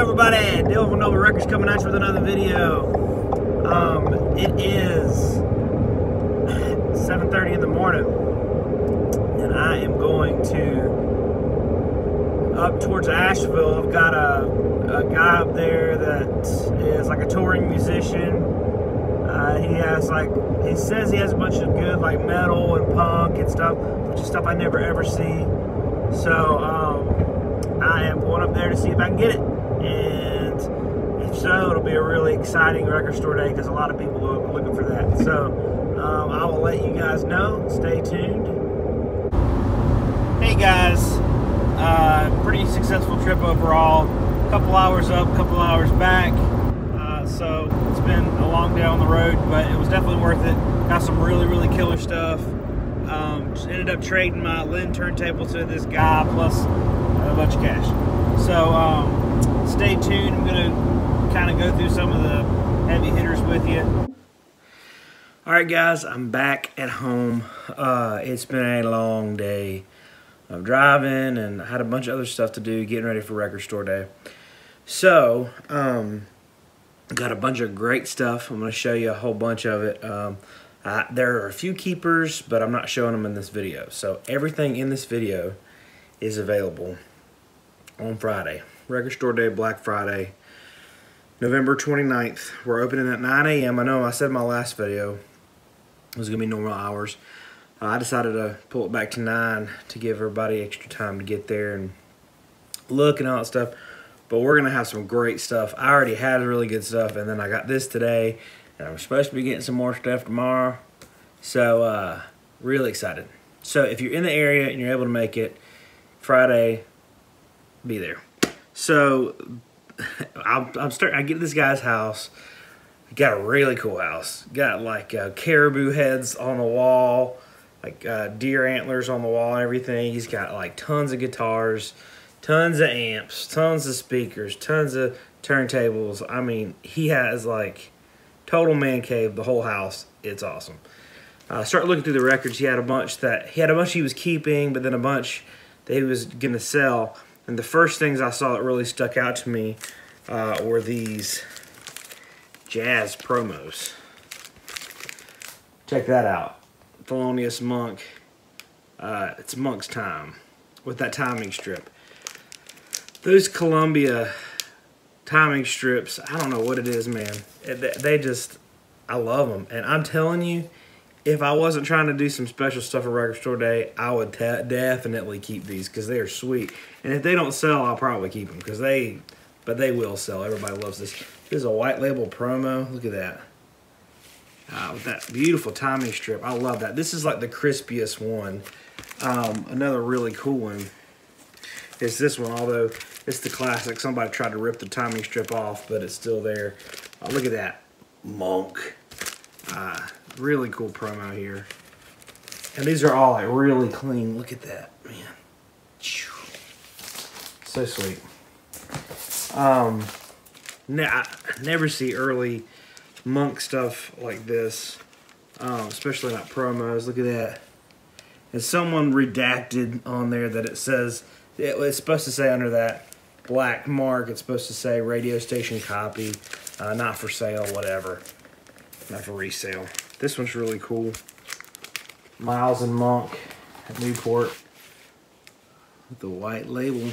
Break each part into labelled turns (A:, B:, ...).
A: everybody? Dylan from Noble Records coming at you with another video. Um, it is 7.30 in the morning, and I am going to up towards Asheville. I've got a, a guy up there that is like a touring musician. Uh, he has like, he says he has a bunch of good like metal and punk and stuff, which is stuff I never ever see. So, um, I am going up there to see if I can get it. So, it'll be a really exciting record store day because a lot of people are looking for that. So um, I will let you guys know. Stay tuned. Hey guys, uh, pretty successful trip overall. A Couple hours up, a couple hours back. Uh, so it's been a long day on the road, but it was definitely worth it. Got some really, really killer stuff. Um, just ended up trading my Linn turntable to this guy plus a bunch of cash. So um, stay tuned. I'm going to kind of go through some of the heavy hitters with you. All right, guys, I'm back at home. Uh, it's been a long day of driving and I had a bunch of other stuff to do, getting ready for record store day. So, um, got a bunch of great stuff. I'm going to show you a whole bunch of it. Um, uh, there are a few keepers, but I'm not showing them in this video. So everything in this video is available on Friday. Record Store Day, Black Friday, November 29th. We're opening at 9 a.m. I know I said my last video it was going to be normal hours. I decided to pull it back to 9 to give everybody extra time to get there and look and all that stuff. But we're going to have some great stuff. I already had really good stuff, and then I got this today, and I'm supposed to be getting some more stuff tomorrow. So, uh, really excited. So, if you're in the area and you're able to make it, Friday, be there. So I'm, I'm starting. I get this guy's house. Got a really cool house. Got like uh, caribou heads on the wall, like uh, deer antlers on the wall and everything. He's got like tons of guitars, tons of amps, tons of speakers, tons of turntables. I mean, he has like total man cave. The whole house. It's awesome. I uh, started looking through the records. He had a bunch that he had a bunch he was keeping, but then a bunch that he was gonna sell. And the first things I saw that really stuck out to me uh, were these jazz promos. Check that out. Thelonious Monk. Uh, it's Monk's Time with that timing strip. Those Columbia timing strips, I don't know what it is, man. They just, I love them. And I'm telling you, if I wasn't trying to do some special stuff for Record Store Day, I would definitely keep these because they are sweet. And if they don't sell, I'll probably keep them because they, but they will sell. Everybody loves this. This is a white label promo. Look at that. Uh, with that beautiful timing strip. I love that. This is like the crispiest one. Um, another really cool one is this one, although it's the classic. Somebody tried to rip the timing strip off, but it's still there. Oh, look at that. Monk. Uh, Really cool promo here. And these are all like really clean. Look at that, man. So sweet. Um, ne I never see early monk stuff like this, um, especially not promos. Look at that. And someone redacted on there that it says, it, it's supposed to say under that black mark, it's supposed to say radio station copy, uh, not for sale, whatever, not for resale. This one's really cool. Miles and Monk at Newport with the white label.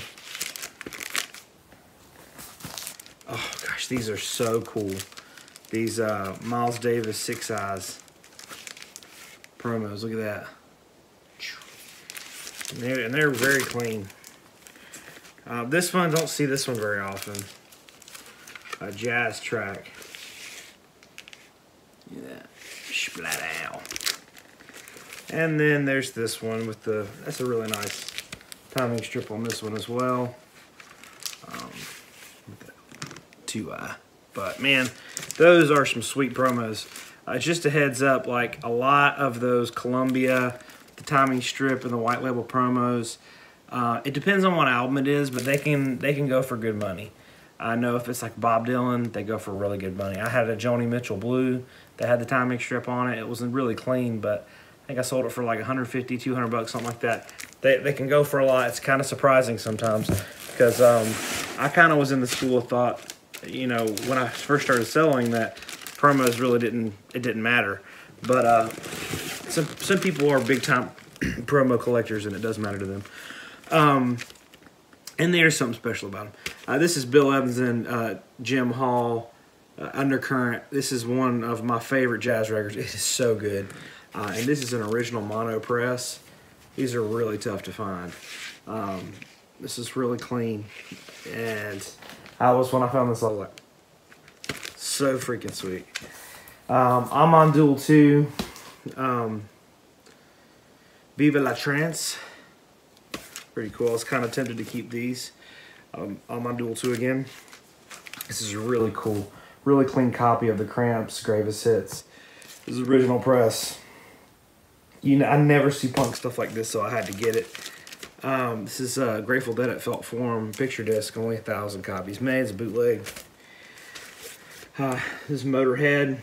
A: Oh gosh, these are so cool. These uh, Miles Davis Six Eyes promos. Look at that. And they're, and they're very clean. Uh, this one, don't see this one very often. A jazz track. Yeah. Splat out. And then there's this one with the, that's a really nice timing strip on this one as well. Um, two. But man, those are some sweet promos. Uh, just a heads up, like a lot of those Columbia, the timing strip and the white label promos, uh, it depends on what album it is, but they can they can go for good money. I know if it's like Bob Dylan, they go for really good money. I had a Joni Mitchell Blue that had the timing strip on it. It wasn't really clean, but I think I sold it for like 150, 200 bucks, something like that. They, they can go for a lot. It's kind of surprising sometimes. because um, I kind of was in the school of thought, you know, when I first started selling that promos really didn't it didn't matter, but uh, some some people are big time promo collectors and it does matter to them. Um, and there's something special about them. Uh, this is Bill Evans and uh, Jim Hall. Uh, Undercurrent. This is one of my favorite jazz records. It is so good. Uh, and this is an original mono press. These are really tough to find. Um, this is really clean. And I was, when I found this, I was like, so freaking sweet. Um, Amon Düül 2. Um, Viva la Trance. Pretty cool. I was kind of tempted to keep these. Um, on Dual 2 again. This is really cool really clean copy of the Cramps Greatest Hits. This is original press. You know, I never see punk stuff like this, so I had to get it. Um, this is uh, Grateful Dead at Felt Forum picture disc, only a thousand copies made. It's a bootleg. Uh, this is Motorhead.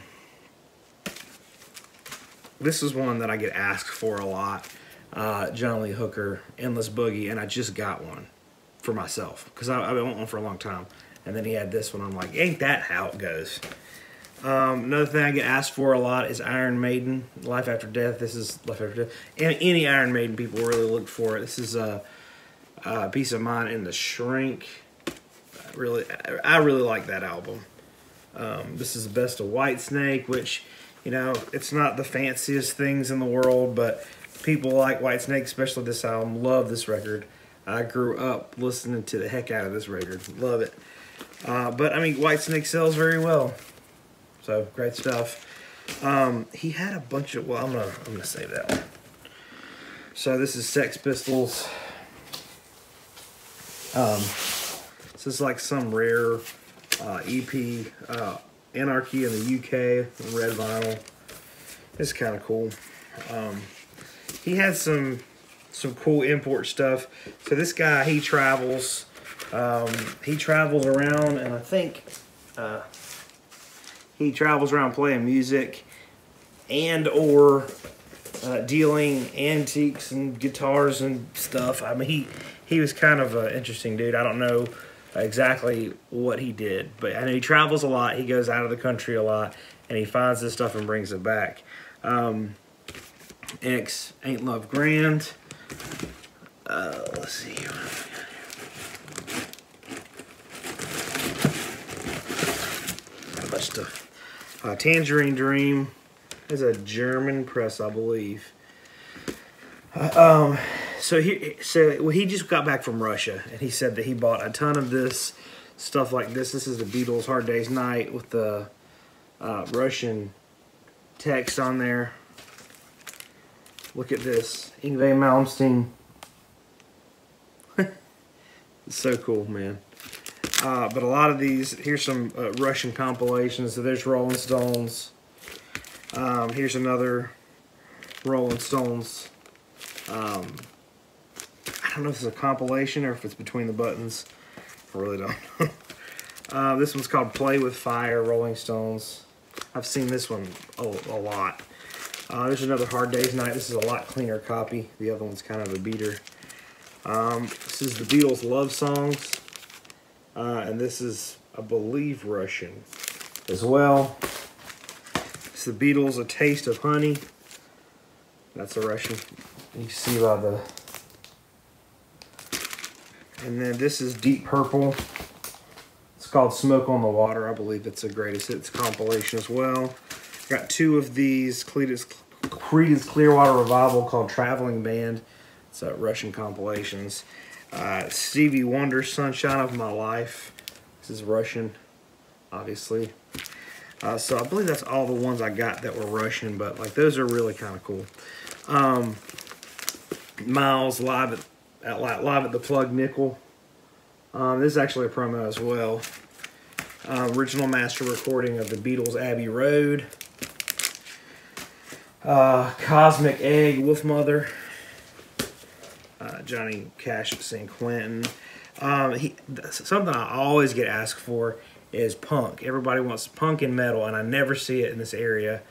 A: This is one that I get asked for a lot. Uh, John Lee Hooker, Endless Boogie, and I just got one for myself because I've been wanting one for a long time. And then he had this one. I'm like, ain't that how it goes? Um, another thing I get asked for a lot is Iron Maiden, Life After Death. This is Life After Death. And any Iron Maiden people really look for it. This is a, a Piece of Mind in the Shrink. I really, I really like that album. Um, this is the best of Whitesnake, which, you know, it's not the fanciest things in the world, but people like Whitesnake, especially this album, love this record. I grew up listening to the heck out of this record. Love it. Uh, but I mean, Whitesnake sells very well, so great stuff. Um, he had a bunch of. Well, I'm gonna I'm gonna save that one. So this is Sex Pistols. Um, this is like some rare uh, EP, uh, Anarchy in the UK, red vinyl. It's kind of cool. Um, he had some some cool import stuff. So this guy, he travels um, he travels around, and I think uh, he travels around playing music and or uh, dealing antiques and guitars and stuff. I mean, he he was kind of an interesting dude. I don't know exactly what he did, but I know he travels a lot. He goes out of the country a lot, and he finds this stuff and brings it back. Um, X ain't love grand. Uh, let's see. stuff. Uh, Tangerine Dream is a German press, I believe. Uh, um, so he so well, he just got back from Russia, and he said that he bought a ton of this stuff like this. This is the Beatles' "Hard Day's Night" with the uh, Russian text on there. Look at this, Yngwie Malmsteen. it's so cool, man. Uh, but a lot of these, here's some uh, Russian compilations. So there's Rolling Stones. Um, here's another Rolling Stones. Um, I don't know if it's a compilation or if it's between the buttons. I really don't know. uh, this one's called Play with Fire, Rolling Stones. I've seen this one a, a lot. Uh, there's another Hard Day's Night. This is a lot cleaner copy. The other one's kind of a beater. Um, this is the Beatles love songs. Uh, and this is, I believe, Russian as well. It's the Beatles, A Taste of Honey. That's a Russian. You see by the... And then this is Deep Purple. It's called Smoke on the Water. I believe it's a greatest hits compilation as well. Got two of these Creedence, Creedence Clearwater Revival called Traveling Band. It's uh, Russian compilations. Uh, Stevie Wonder, Sunshine of My Life. This is Russian, obviously. Uh, so I believe that's all the ones I got that were Russian, but like those are really kind of cool. Um, Miles live at, at, live at the Plug Nickel. Um, this is actually a promo as well. Uh, original master recording of the Beatles' Abbey Road. Uh, Cosmic Egg, Wolfmother uh, Johnny Cash at San Quentin. Um, he, something I always get asked for is punk. Everybody wants punk and metal, and I never see it in this area.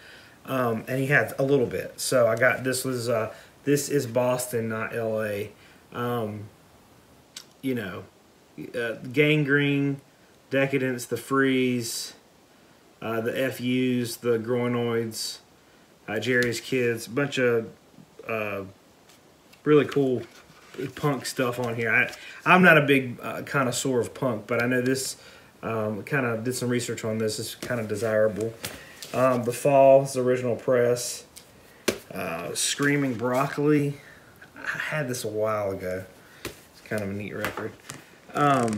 A: Um, and he had a little bit. So I got this was uh, this is Boston, not L.A. Um, you know, uh, Gang Green, Decadence, The Freeze, uh, the FUs, the Groinoids, uh, Jerry's Kids, a bunch of uh, really cool punk stuff on here. I, I'm not a big uh, connoisseur of punk, but I know this um, kind of did some research on this. It's kind of desirable. Um, the Fall's original press. Uh, Screaming Broccoli. I had this a while ago. It's kind of a neat record. Um,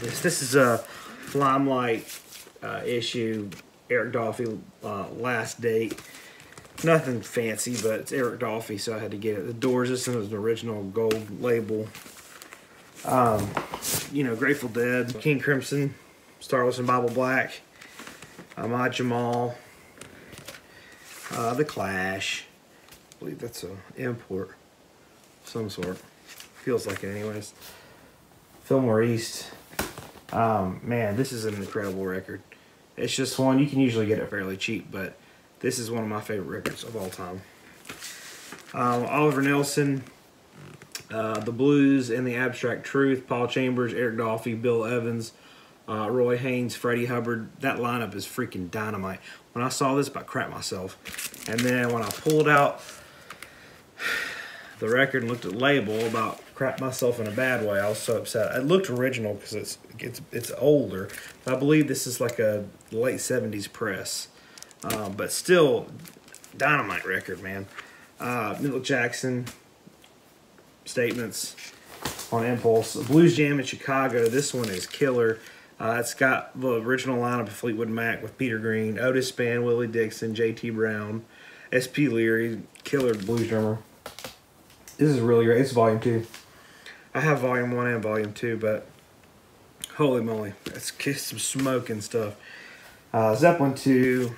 A: this. This is a Limelight uh, issue. Eric Dolphy uh, last date. Nothing fancy, but it's Eric Dolphy, so I had to get it. The Doors, this is an original gold label. Um, you know, Grateful Dead, King Crimson, Starless and Bible Black, Ahmad Jamal, uh, The Clash. I believe that's a import some sort. Feels like it anyways. Fillmore East. Um, man, this is an incredible record. It's just one, you can usually get it fairly cheap, but this is one of my favorite records of all time. Um, Oliver Nelson, uh, The Blues and the Abstract Truth, Paul Chambers, Eric Dolphy, Bill Evans, uh, Roy Haynes, Freddie Hubbard. That lineup is freaking dynamite. When I saw this, I crap myself. And then when I pulled out the record and looked at label about crap myself in a bad way, I was so upset. It looked original because it's, it's, it's older. I believe this is like a late 70s press. Um, but still, dynamite record, man. Uh, Milt Jackson statements on Impulse. Blues Jam in Chicago. This one is killer. Uh, it's got the original lineup of Fleetwood Mac with Peter Green, Otis Spann, Willie Dixon, J.T. Brown, S.P. Leary, killer blues drummer. This is really great. It's volume two. I have volume one and volume two, but holy moly, let's that's some smoking stuff. Uh, Zeppelin 2,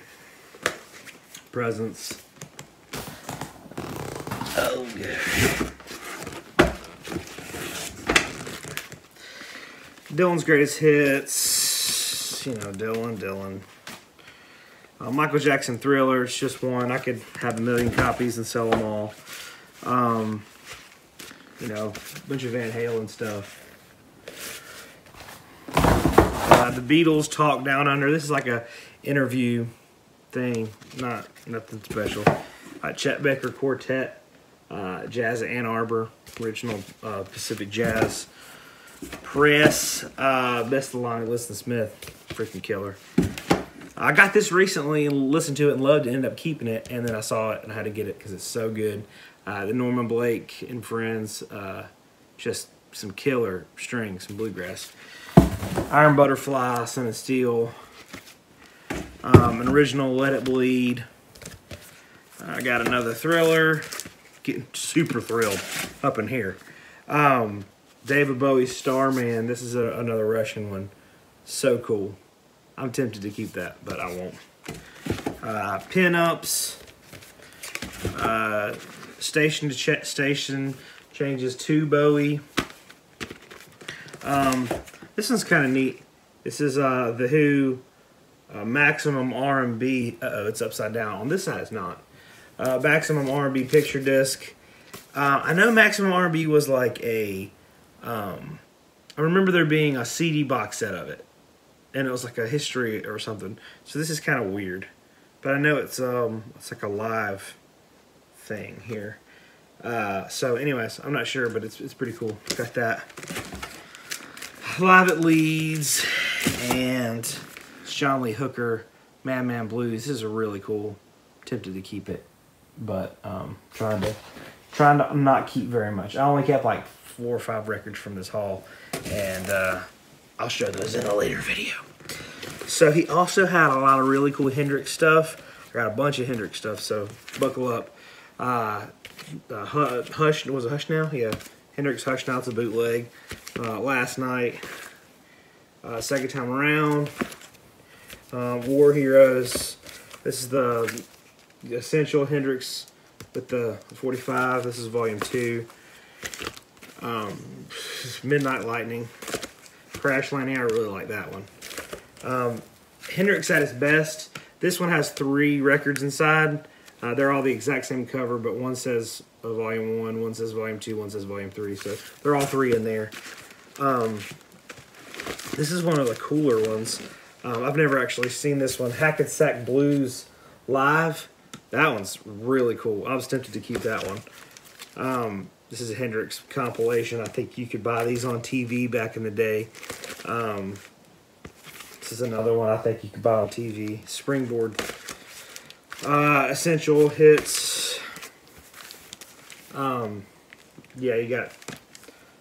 A: Presence. Oh, yeah. Dylan's greatest hits. You know, Dylan, Dylan. Uh, Michael Jackson Thriller. It's just one. I could have a million copies and sell them all. Um, you know, a bunch of Van Halen stuff. Uh, the Beatles talk down under. This is like a interview thing, not nothing special. Uh, Chet Baker Quartet, uh, Jazz at Ann Arbor, original uh, Pacific Jazz press. Uh, best of Lonnie Liston Smith, freaking killer. I got this recently and listened to it and loved it. Ended up keeping it, and then I saw it and I had to get it because it's so good. Uh, the Norman Blake and Friends, uh, just some killer strings, some bluegrass. Iron Butterfly, Son of Steel, um, an original Let It Bleed. I got another Thriller, getting super thrilled up in here. Um, David Bowie's Starman, this is a, another Russian one. So cool. I'm tempted to keep that, but I won't. Uh, Pin-ups, uh, station to ch station changes to Bowie. Um, this one's kind of neat. This is uh, the Who uh, Maximum R&B. Uh oh, it's upside down. On this side, it's not. Uh, Maximum R&B picture disc. Uh, I know Maximum R&B was like a. Um, I remember there being a CD box set of it, and it was like a history or something. So this is kind of weird, but I know it's um it's like a live thing here. Uh, so, anyways, I'm not sure, but it's it's pretty cool. Got that. Live at Leeds and John Lee Hooker, Madman Blues. This is a really cool. Tempted to keep it, but um, trying to trying to not keep very much. I only kept like four or five records from this haul, and uh, I'll show those in a later video. So he also had a lot of really cool Hendrix stuff. I got a bunch of Hendrix stuff, so buckle up. Uh, uh, Hush, was it Hush Now? Yeah, Hendrix Hush Now, it's a bootleg. Uh, last night, uh, second time around. Uh, War Heroes. This is the, Essential Hendrix with the 45. This is volume 2. Um, Midnight Lightning. Crash Landing, I really like that one. Um, Hendrix at its best. This one has three records inside. Uh, they're all the exact same cover, but one says uh, Volume 1, one says Volume 2, one says Volume 3. So they're all three in there. Um, this is one of the cooler ones. Um, I've never actually seen this one. Hackensack Blues Live. That one's really cool. I was tempted to keep that one. Um, this is a Hendrix compilation. I think you could buy these on TV back in the day. Um, this is another one I think you could buy on TV. Springboard. Uh, essential hits. Um, yeah, you got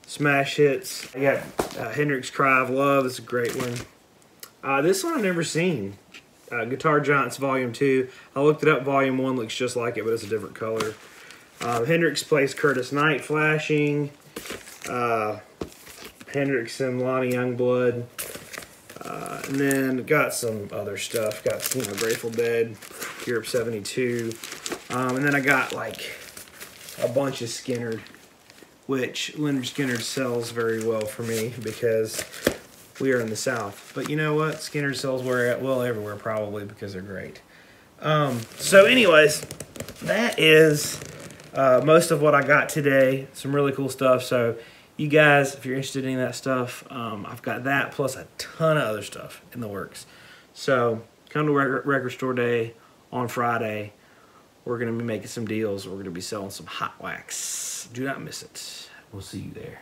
A: smash hits. You got uh, Hendrix Cry of Love. It's a great one. Uh, this one I've never seen. Uh, Guitar Giants Volume 2. I looked it up. Volume 1 looks just like it, but it's a different color. Uh, Hendrix plays Curtis Knight flashing. Uh, Hendrix and Lonnie Youngblood. Uh, and then got some other stuff. Got, you know, Grateful Dead, Europe 72. Um, and then I got like a bunch of Skynyrd, which Lynyrd Skynyrd sells very well for me because we are in the South. But you know what? Skynyrd sells well everywhere probably because they're great. Um, so anyways, that is uh, most of what I got today. Some really cool stuff. So you guys, if you're interested in any of that stuff, um, I've got that plus a ton of other stuff in the works. So come to record, record store day on Friday. We're going to be making some deals. We're going to be selling some hot wax. Do not miss it. We'll see you there.